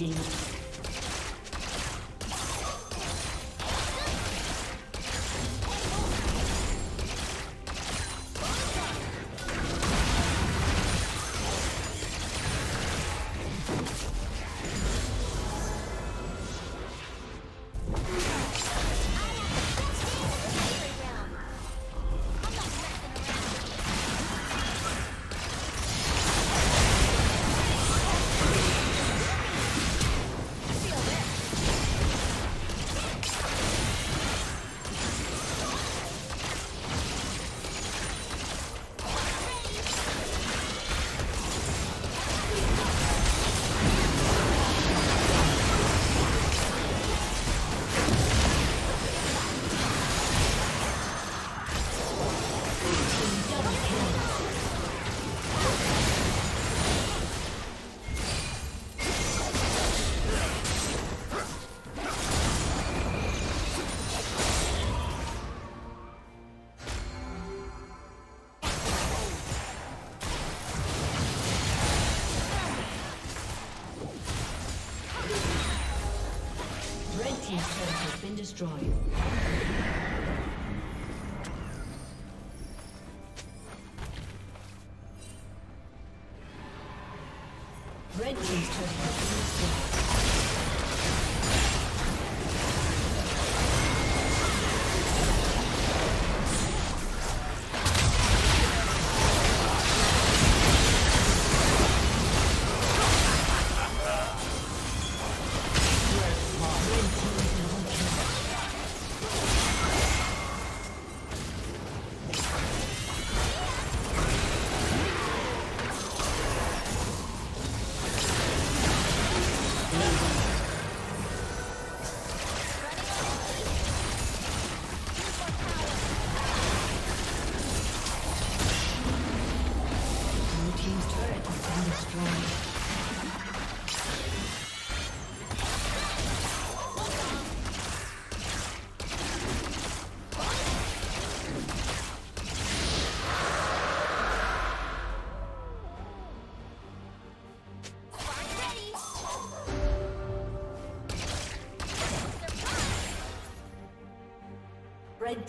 Dominating. Destroyed. Red Team's turret